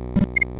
you.